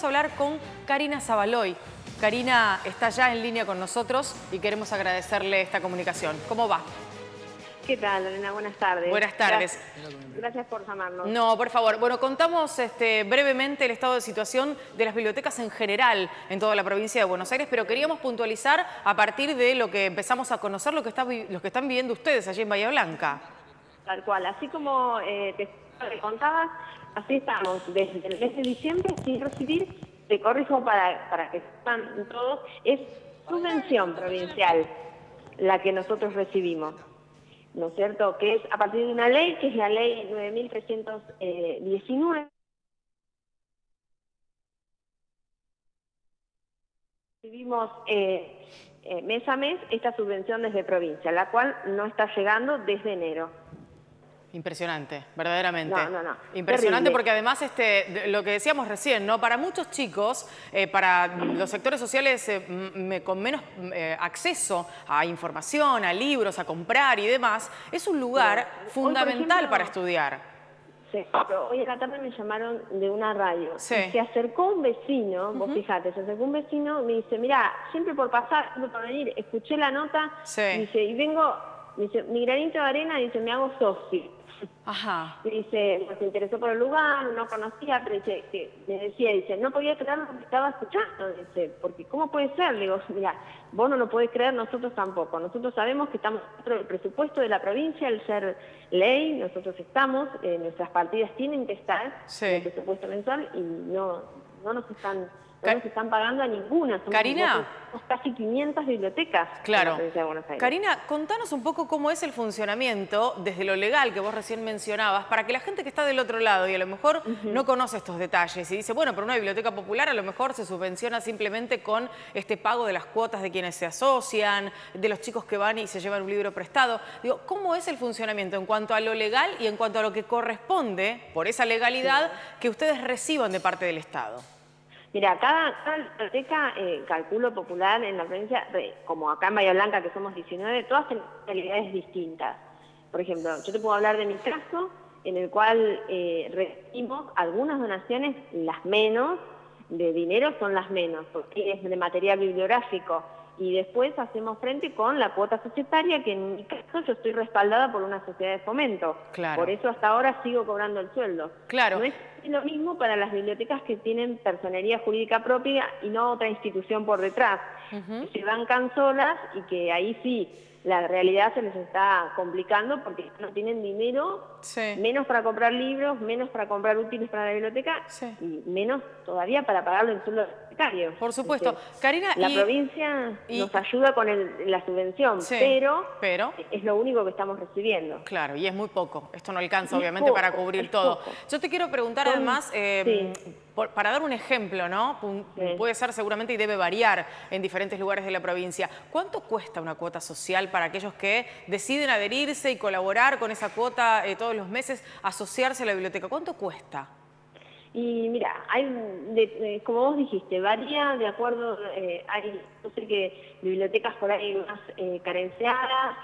queremos hablar con Karina Zabaloy. Karina está ya en línea con nosotros y queremos agradecerle esta comunicación. ¿Cómo va? ¿Qué tal, Lorena? Buenas tardes. Buenas tardes. Gracias, por llamarnos. No, por favor. Bueno, contamos este, brevemente el estado de situación de las bibliotecas en general en toda la provincia de Buenos Aires, pero queríamos puntualizar a partir de lo que empezamos a conocer lo que, está, lo que están viviendo ustedes allí en Bahía Blanca. Tal cual. Así como eh, te contabas, así estamos desde el mes de diciembre sin recibir, te corrijo para, para que sepan todos, es subvención provincial la que nosotros recibimos. ¿no es cierto?, que es a partir de una ley, que es la ley 9319. Recibimos eh, eh, mes a mes esta subvención desde provincia, la cual no está llegando desde enero. Impresionante, verdaderamente. No, no, no. Impresionante porque además este, lo que decíamos recién, ¿no? Para muchos chicos, eh, para los sectores sociales eh, con menos eh, acceso a información, a libros, a comprar y demás, es un lugar fundamental para estudiar. Sí, pero hoy en la tarde me llamaron de una radio. se acercó un vecino, vos fijate, se acercó un vecino, me dice, mira, siempre por pasar, por venir, escuché la nota, dice, y vengo, dice, mi granito de arena, dice, me hago socio. Ajá. Dice, se interesó por el lugar, no conocía, pero dice, que me decía, dice, no podía creer lo que estaba escuchando, dice, porque ¿cómo puede ser? Le digo, mira, vos no lo podés creer, nosotros tampoco. Nosotros sabemos que estamos dentro del presupuesto de la provincia, el ser ley, nosotros estamos, eh, nuestras partidas tienen que estar en el presupuesto mensual y no, no nos están no se están pagando a ninguna. Karina. casi 500 bibliotecas claro. Karina, contanos un poco cómo es el funcionamiento desde lo legal que vos recién mencionabas, para que la gente que está del otro lado y a lo mejor no conoce estos detalles y dice, bueno, pero una biblioteca popular a lo mejor se subvenciona simplemente con este pago de las cuotas de quienes se asocian, de los chicos que van y se llevan un libro prestado. Digo, ¿cómo es el funcionamiento en cuanto a lo legal y en cuanto a lo que corresponde por esa legalidad que ustedes reciban de parte del Estado? Mira, cada, biblioteca, eh, calculo popular en la provincia, como acá en Bahía Blanca, que somos 19, todas tienen realidades distintas. Por ejemplo, yo te puedo hablar de mi caso, en el cual eh, recibimos algunas donaciones, las menos, de dinero son las menos, porque es de material bibliográfico y después hacemos frente con la cuota societaria, que en mi caso yo estoy respaldada por una sociedad de fomento. Por eso hasta ahora sigo cobrando el sueldo. Claro. No es lo mismo para las bibliotecas que tienen personería jurídica propia y no otra institución por detrás, que se bancan solas y que ahí sí la realidad se les está complicando porque no tienen dinero, menos para comprar libros, menos para comprar útiles para la biblioteca y menos todavía para pagarle el sueldo Por supuesto. Karina, la provincia nos ayuda con la subvención, pero, pero, es lo único que estamos recibiendo. Claro, y es muy poco. Esto no alcanza, obviamente, para cubrir todo. Yo te quiero preguntar, además, eh, para dar un ejemplo, ¿no? Puede ser seguramente y debe variar en diferentes lugares de la provincia. ¿Cuánto cuesta una cuota social para aquellos que deciden adherirse y colaborar con esa cuota eh, todos los meses, asociarse a la biblioteca? ¿Cuánto cuesta? Y mira, hay, como vos dijiste, varía de acuerdo, eh, hay, no sé qué, bibliotecas por ahí más eh, carenciadas,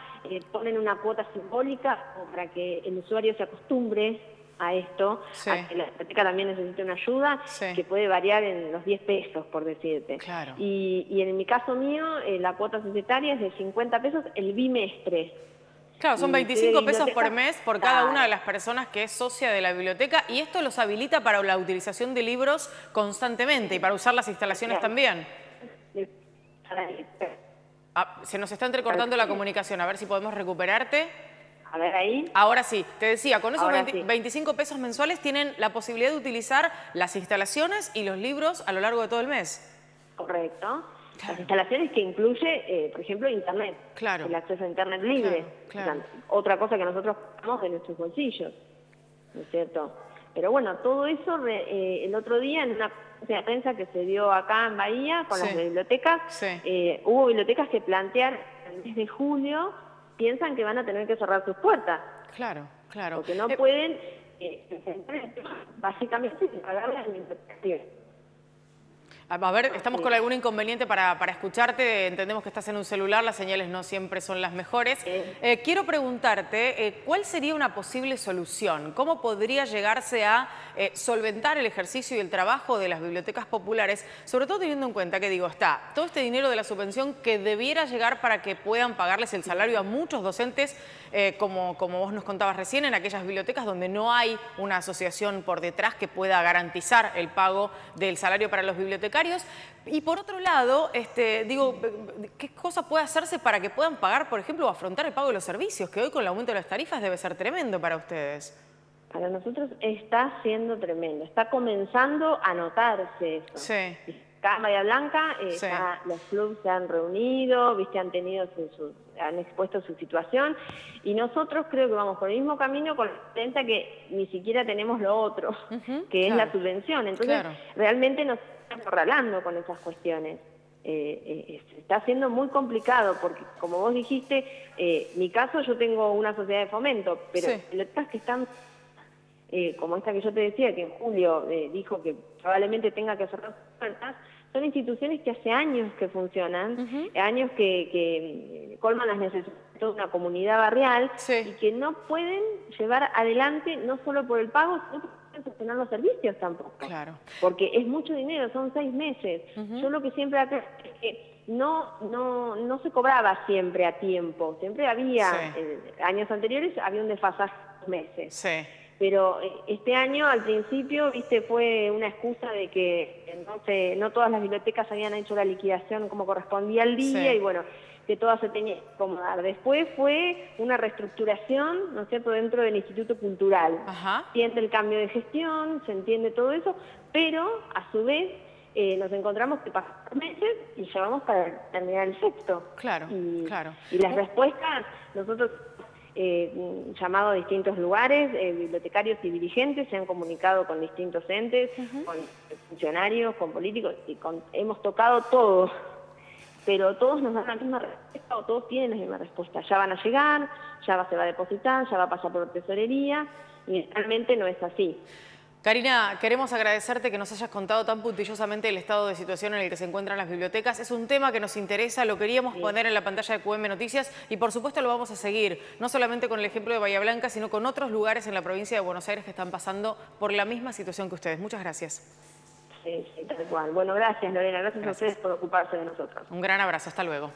ponen una cuota simbólica para que el usuario se acostumbre a esto, a que la biblioteca también necesita una ayuda, que puede variar en los 10 pesos, por decirte. Claro. Y, y en mi caso mío, eh, la cuota societaria es de 50 pesos el bimestre. Claro, son 25 pesos por mes por cada una de las personas que es socia de la biblioteca y esto los habilita para la utilización de libros constantemente y para usar las instalaciones también. Ah, se nos está entrecortando la comunicación, a ver si podemos recuperarte. A ver ahí. Ahora sí, te decía, con esos 25 pesos mensuales tienen la posibilidad de utilizar las instalaciones y los libros a lo largo de todo el mes. Correcto. Las instalaciones que incluye, eh, por ejemplo, Internet. Claro. El acceso a Internet libre. otra cosa que nosotros pagamos de nuestros bolsillos. ¿No es cierto? Pero bueno, todo eso eh, el otro día en una prensa que se dio acá en Bahía con las bibliotecas, eh, hubo bibliotecas que plantearon desde julio piensan que van a tener que cerrar sus puertas. Claro, claro. Porque no eh, pueden, eh, básicamente, pagar la alimentación. A ver, estamos con algún inconveniente para, escucharte, entendemos que estás en un celular, las señales no siempre son las mejores. Eh, quiero preguntarte, eh, ¿cuál sería una posible solución? ¿Cómo podría llegarse a eh, solventar el ejercicio y el trabajo de las bibliotecas populares? Sobre todo teniendo en cuenta que, digo, está todo este dinero de la subvención que debiera llegar para que puedan pagarles el salario a muchos docentes, como, como vos nos contabas recién, en aquellas bibliotecas donde no hay una asociación por detrás que pueda garantizar el pago del salario para los bibliotecarios y por otro lado, este, digo, ¿qué cosa puede hacerse para que puedan pagar, por ejemplo, o afrontar el pago de los servicios, que hoy con el aumento de las tarifas debe ser tremendo para ustedes? Para nosotros está siendo tremendo, está comenzando a notarse eso. Sí. Acá en Bahía Blanca, eh, los clubes se han reunido, viste, han tenido su, han expuesto su situación y nosotros creo que vamos por el mismo camino con la diferencia que ni siquiera tenemos lo otro, que es la subvención. Entonces, realmente nos acorralando con esas cuestiones. Eh, eh, está siendo muy complicado porque, como vos dijiste, eh, mi caso yo tengo una sociedad de fomento, pero las que están, como esta que yo te decía, que en julio dijo que probablemente tenga que cerrar puertas, son instituciones que hace años que funcionan, años que, colman las necesidades de toda una comunidad barrial y que no pueden llevar adelante no solo por el pago, sino por gestionar los servicios tampoco. Claro. Porque es mucho dinero, son seis meses. Yo lo que siempre hago es que no, no, no se cobraba siempre a tiempo. Siempre había, eh, años anteriores había un desfasaje de meses. Sí. Pero eh, este año, al principio, viste, fue una excusa de que no, no todas las bibliotecas habían hecho la liquidación como correspondía al día y bueno, que todas se tenían que acomodar. Después fue una reestructuración, ¿no es cierto?, dentro del Instituto Cultural. Ajá. Siente el cambio de gestión, se entiende todo eso, pero a su vez eh, nos encontramos que pasan meses y llevamos para terminar el sexto. Claro, y, claro. Y las respuestas, nosotros eh, llamado a distintos lugares, eh, bibliotecarios y dirigentes se han comunicado con distintos entes, con funcionarios, con políticos, y con, hemos tocado todo pero todos nos dan la misma respuesta o todos tienen la misma respuesta. Ya van a llegar, ya se va a depositar, ya va a pasar por tesorería y realmente no es así. Karina, queremos agradecerte que nos hayas contado tan puntillosamente el estado de situación en el que se encuentran las bibliotecas. Es un tema que nos interesa, lo queríamos poner en la pantalla de QM Noticias y por supuesto lo vamos a seguir, no solamente con el ejemplo de Bahía Blanca, sino con otros lugares en la provincia de Buenos Aires que están pasando por la misma situación que ustedes. Muchas gracias. Sí, tal cual. Bueno, gracias Lorena, gracias, a ustedes por ocuparse de nosotros. Un gran abrazo, hasta luego.